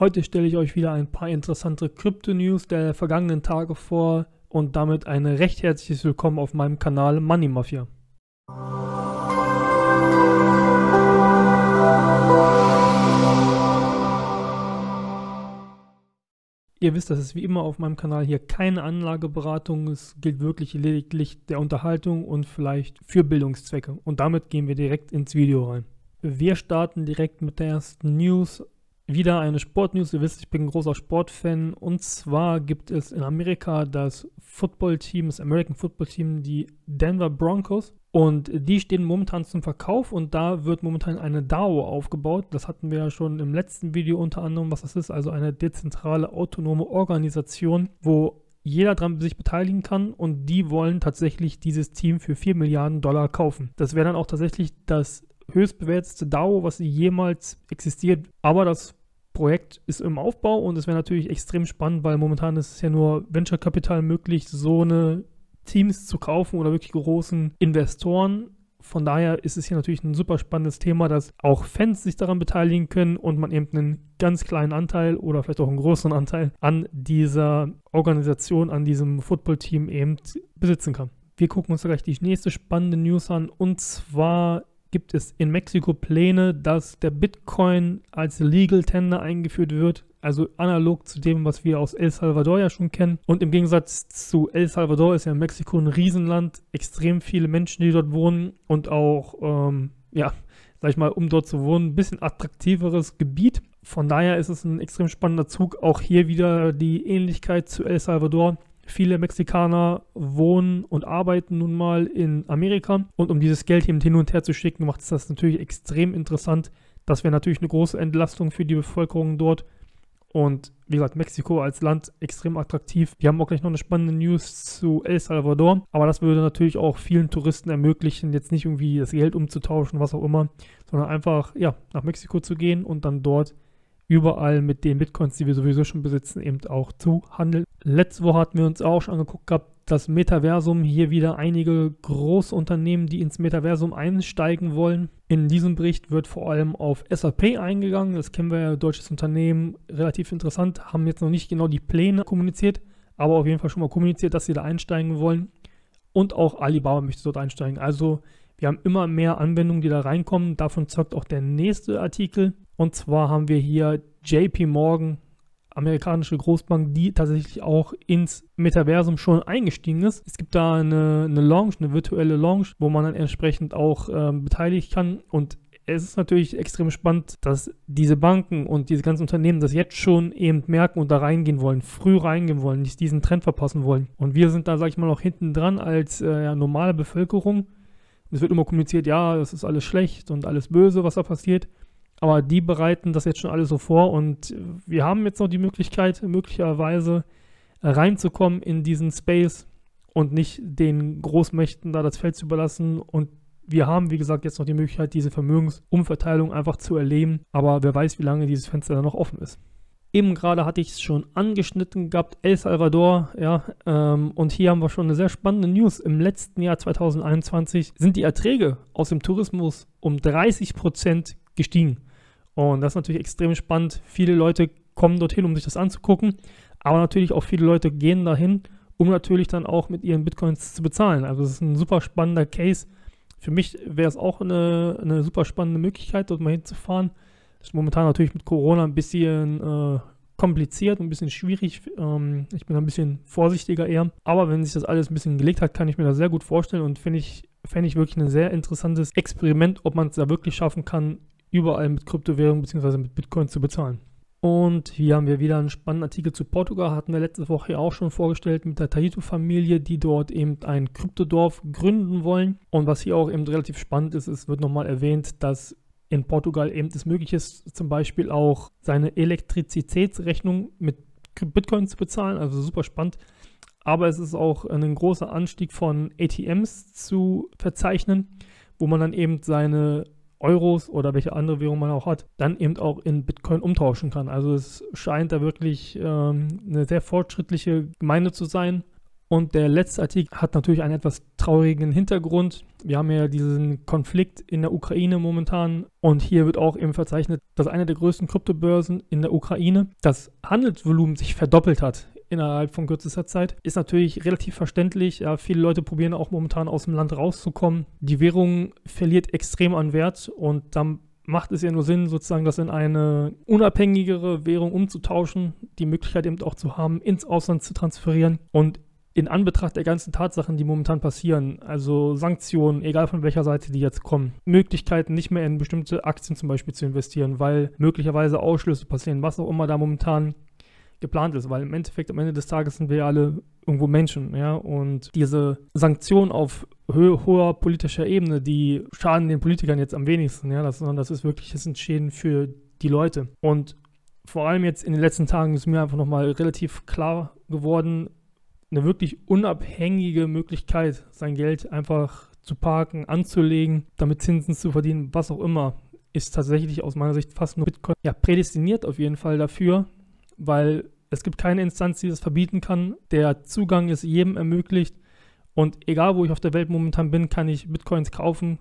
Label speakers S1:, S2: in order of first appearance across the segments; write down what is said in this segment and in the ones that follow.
S1: Heute stelle ich euch wieder ein paar interessante Krypto-News der vergangenen Tage vor und damit ein recht herzliches Willkommen auf meinem Kanal Money Mafia. Ihr wisst, dass es wie immer auf meinem Kanal hier keine Anlageberatung ist. Gilt wirklich lediglich der Unterhaltung und vielleicht für Bildungszwecke. Und damit gehen wir direkt ins Video rein. Wir starten direkt mit der ersten News. Wieder eine Sportnews. Ihr wisst, ich bin ein großer Sportfan. Und zwar gibt es in Amerika das Football-Team, das American Football Team, die Denver Broncos. Und die stehen momentan zum Verkauf und da wird momentan eine DAO aufgebaut. Das hatten wir ja schon im letzten Video unter anderem, was das ist. Also eine dezentrale, autonome Organisation, wo jeder dran sich beteiligen kann und die wollen tatsächlich dieses Team für 4 Milliarden Dollar kaufen. Das wäre dann auch tatsächlich das höchstbewertete DAO, was jemals existiert. Aber das Projekt ist im Aufbau und es wäre natürlich extrem spannend, weil momentan ist es ja nur Venture Capital möglich, so eine Teams zu kaufen oder wirklich großen Investoren. Von daher ist es hier natürlich ein super spannendes Thema, dass auch Fans sich daran beteiligen können und man eben einen ganz kleinen Anteil oder vielleicht auch einen größeren Anteil an dieser Organisation, an diesem Footballteam eben besitzen kann. Wir gucken uns gleich die nächste spannende News an und zwar gibt es in Mexiko Pläne, dass der Bitcoin als Legal Tender eingeführt wird. Also analog zu dem, was wir aus El Salvador ja schon kennen. Und im Gegensatz zu El Salvador ist ja Mexiko ein Riesenland, extrem viele Menschen, die dort wohnen und auch, ähm, ja, sag ich mal, um dort zu wohnen, ein bisschen attraktiveres Gebiet. Von daher ist es ein extrem spannender Zug. Auch hier wieder die Ähnlichkeit zu El Salvador. Viele Mexikaner wohnen und arbeiten nun mal in Amerika und um dieses Geld eben hin und her zu schicken, macht es das natürlich extrem interessant. Das wäre natürlich eine große Entlastung für die Bevölkerung dort. Und wie gesagt, Mexiko als Land extrem attraktiv. Wir haben auch gleich noch eine spannende News zu El Salvador. Aber das würde natürlich auch vielen Touristen ermöglichen, jetzt nicht irgendwie das Geld umzutauschen, was auch immer, sondern einfach ja, nach Mexiko zu gehen und dann dort überall mit den Bitcoins, die wir sowieso schon besitzen, eben auch zu handeln. Letzte Woche hatten wir uns auch schon angeguckt gehabt, das Metaversum, hier wieder einige große Unternehmen, die ins Metaversum einsteigen wollen. In diesem Bericht wird vor allem auf SAP eingegangen. Das kennen wir ja, deutsches Unternehmen, relativ interessant, haben jetzt noch nicht genau die Pläne kommuniziert, aber auf jeden Fall schon mal kommuniziert, dass sie da einsteigen wollen. Und auch Alibaba möchte dort einsteigen. Also wir haben immer mehr Anwendungen, die da reinkommen. Davon zeugt auch der nächste Artikel. Und zwar haben wir hier JP Morgan, amerikanische Großbank, die tatsächlich auch ins Metaversum schon eingestiegen ist. Es gibt da eine, eine Launch, eine virtuelle Launch, wo man dann entsprechend auch ähm, beteiligt kann. Und es ist natürlich extrem spannend, dass diese Banken und diese ganzen Unternehmen das jetzt schon eben merken und da reingehen wollen, früh reingehen wollen, nicht diesen Trend verpassen wollen. Und wir sind da, sag ich mal, auch hinten dran als äh, ja, normale Bevölkerung. Es wird immer kommuniziert, ja, das ist alles schlecht und alles böse, was da passiert. Aber die bereiten das jetzt schon alles so vor und wir haben jetzt noch die Möglichkeit, möglicherweise reinzukommen in diesen Space und nicht den Großmächten da das Feld zu überlassen. Und wir haben, wie gesagt, jetzt noch die Möglichkeit, diese Vermögensumverteilung einfach zu erleben. Aber wer weiß, wie lange dieses Fenster dann noch offen ist. Eben gerade hatte ich es schon angeschnitten gehabt, El Salvador, ja, ähm, und hier haben wir schon eine sehr spannende News. Im letzten Jahr 2021 sind die Erträge aus dem Tourismus um 30 Prozent gestiegen. Und das ist natürlich extrem spannend. Viele Leute kommen dorthin, um sich das anzugucken, aber natürlich auch viele Leute gehen dahin, um natürlich dann auch mit ihren Bitcoins zu bezahlen. Also es ist ein super spannender Case. Für mich wäre es auch eine, eine super spannende Möglichkeit, dort mal hinzufahren. Das ist momentan natürlich mit Corona ein bisschen äh, kompliziert, ein bisschen schwierig. Ähm, ich bin ein bisschen vorsichtiger eher. Aber wenn sich das alles ein bisschen gelegt hat, kann ich mir das sehr gut vorstellen und finde ich, fände ich wirklich ein sehr interessantes Experiment, ob man es da wirklich schaffen kann, überall mit Kryptowährungen bzw. mit Bitcoin zu bezahlen. Und hier haben wir wieder einen spannenden Artikel zu Portugal, hatten wir letzte Woche auch schon vorgestellt mit der Taito-Familie, die dort eben ein Kryptodorf gründen wollen. Und was hier auch eben relativ spannend ist, es wird nochmal erwähnt, dass in Portugal eben es möglich ist, zum Beispiel auch seine Elektrizitätsrechnung mit Bitcoin zu bezahlen, also super spannend. Aber es ist auch ein großer Anstieg von ATMs zu verzeichnen, wo man dann eben seine Euros oder welche andere Währung man auch hat, dann eben auch in Bitcoin umtauschen kann. Also es scheint da wirklich ähm, eine sehr fortschrittliche Gemeinde zu sein. Und der letzte Artikel hat natürlich einen etwas traurigen Hintergrund. Wir haben ja diesen Konflikt in der Ukraine momentan und hier wird auch eben verzeichnet, dass eine der größten Kryptobörsen in der Ukraine das Handelsvolumen sich verdoppelt hat innerhalb von kürzester Zeit. Ist natürlich relativ verständlich. Ja, viele Leute probieren auch momentan aus dem Land rauszukommen. Die Währung verliert extrem an Wert und dann macht es ja nur Sinn, sozusagen das in eine unabhängigere Währung umzutauschen, die Möglichkeit eben auch zu haben, ins Ausland zu transferieren. Und in Anbetracht der ganzen Tatsachen, die momentan passieren, also Sanktionen, egal von welcher Seite die jetzt kommen, Möglichkeiten nicht mehr in bestimmte Aktien zum Beispiel zu investieren, weil möglicherweise Ausschlüsse passieren, was auch immer da momentan geplant ist, weil im Endeffekt am Ende des Tages sind wir alle irgendwo Menschen, ja, und diese Sanktionen auf ho hoher politischer Ebene, die schaden den Politikern jetzt am wenigsten, ja, das, sondern das ist wirklich, das sind Schäden für die Leute. Und vor allem jetzt in den letzten Tagen ist mir einfach nochmal relativ klar geworden, eine wirklich unabhängige Möglichkeit, sein Geld einfach zu parken, anzulegen, damit Zinsen zu verdienen, was auch immer, ist tatsächlich aus meiner Sicht fast nur Bitcoin ja, prädestiniert auf jeden Fall dafür, weil es gibt keine Instanz, die das verbieten kann. Der Zugang ist jedem ermöglicht. Und egal, wo ich auf der Welt momentan bin, kann ich Bitcoins kaufen,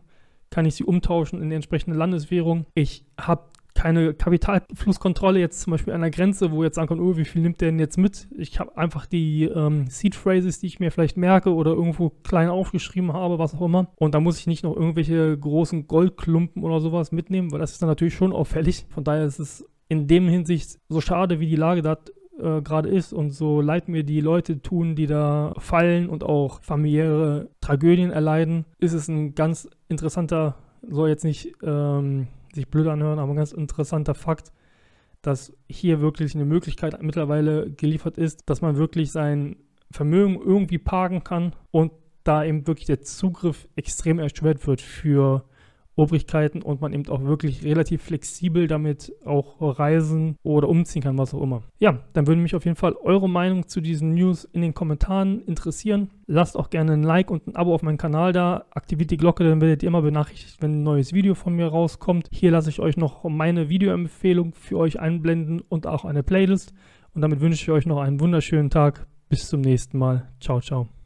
S1: kann ich sie umtauschen in die entsprechende Landeswährung. Ich habe keine Kapitalflusskontrolle jetzt zum Beispiel an der Grenze, wo jetzt sagen kann, oh, wie viel nimmt der denn jetzt mit? Ich habe einfach die ähm, Seed Phrases, die ich mir vielleicht merke oder irgendwo klein aufgeschrieben habe, was auch immer. Und da muss ich nicht noch irgendwelche großen Goldklumpen oder sowas mitnehmen, weil das ist dann natürlich schon auffällig. Von daher ist es in dem Hinsicht so schade, wie die Lage da äh, gerade ist und so leid mir die Leute tun, die da fallen und auch familiäre Tragödien erleiden, ist es ein ganz interessanter, soll jetzt nicht ähm, sich blöd anhören, aber ein ganz interessanter Fakt, dass hier wirklich eine Möglichkeit mittlerweile geliefert ist, dass man wirklich sein Vermögen irgendwie parken kann und da eben wirklich der Zugriff extrem erschwert wird für Obrigkeiten und man eben auch wirklich relativ flexibel damit auch reisen oder umziehen kann, was auch immer. Ja, dann würde mich auf jeden Fall eure Meinung zu diesen News in den Kommentaren interessieren. Lasst auch gerne ein Like und ein Abo auf meinen Kanal da. Aktiviert die Glocke, dann werdet ihr immer benachrichtigt, wenn ein neues Video von mir rauskommt. Hier lasse ich euch noch meine Videoempfehlung für euch einblenden und auch eine Playlist. Und damit wünsche ich euch noch einen wunderschönen Tag. Bis zum nächsten Mal. Ciao, ciao.